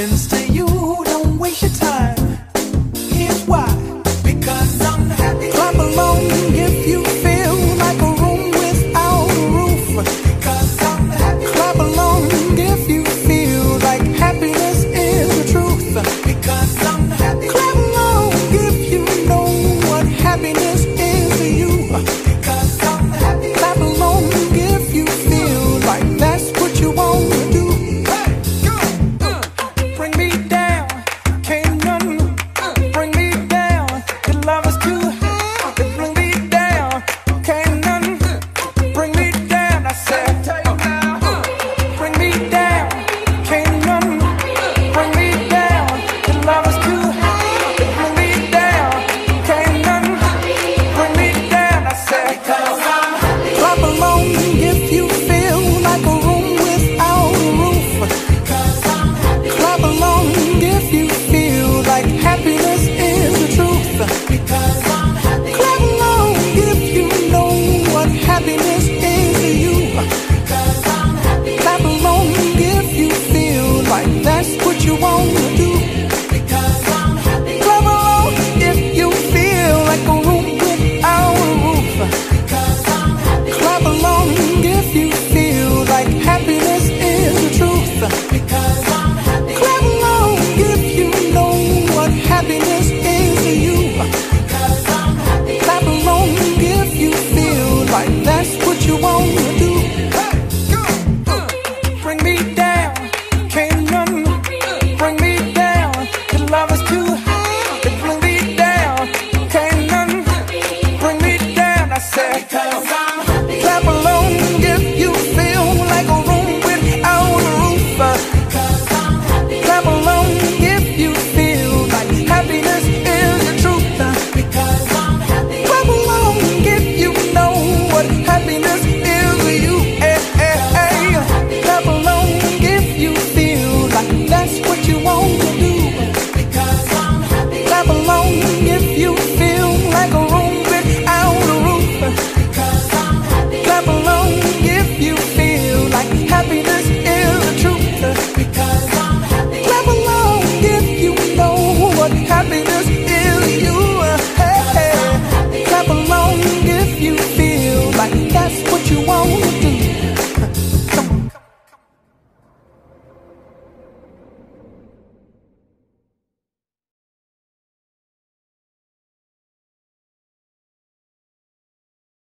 Instead. say. Because I'm happy. Clap along.